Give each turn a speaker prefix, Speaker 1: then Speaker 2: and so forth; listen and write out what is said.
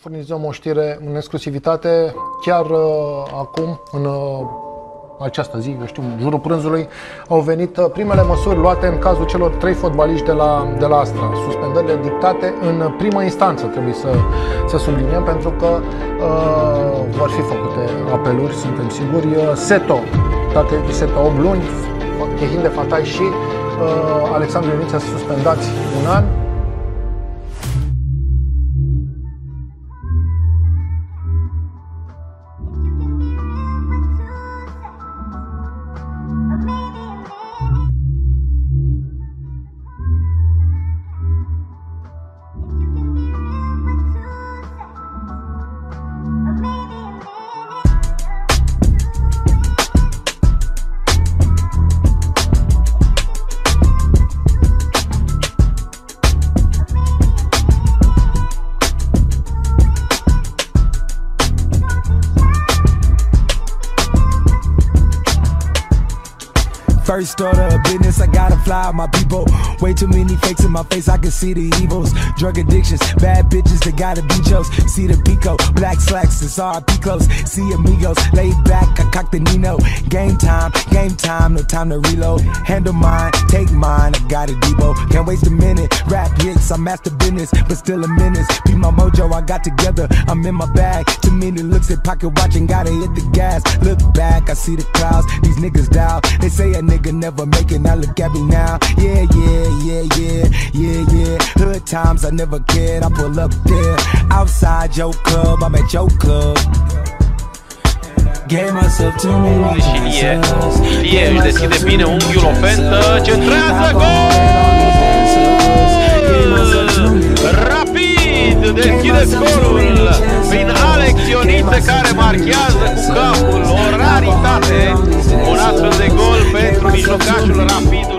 Speaker 1: Furnizăm o știre în exclusivitate. Chiar uh, acum, în uh, această zi, eu știu, în jurul prânzului, au venit uh, primele măsuri luate în cazul celor trei fotbaliști de la, de la Astra. Suspendările dictate în prima instanță, trebuie să, să subliniem, pentru că uh, vor fi făcute apeluri, suntem siguri. Uh, Seto, dacă e Seto 8 luni, Kehin de Fatai și uh, Alexandru Ioniță suspendați un an.
Speaker 2: First order of business, I gotta fly my people. Way too many fakes in my face, I can see the evils. Drug addictions, bad bitches that gotta be jokes. See the Pico, black slacks, it's RP close. See amigos, laid back, I cock the Nino. Game time, game time, no time to reload. Handle mine, take mine, got a Debo. Can't waste a minute. Rap hits, I'm master business, but still a menace. Be my mojo, I got together, I'm in my bag. Too many looks at pocket watching, gotta hit the gas. Look back, I see the clouds, these niggas down. They say a nigga never make it, now look at me now. Yeah, yeah, yeah, yeah, yeah, yeah. Hood times I never cared, I pull up there. Outside your club, I'm at your club. Gave myself
Speaker 3: și Ilie. Ilie își deschide bine unghiul, o fentă, centrează, gol! Rapid deschide scorul prin Alex Ioniță care marchează cu capul o raritate. Un astfel de gol pentru mijlocașul Rapidului.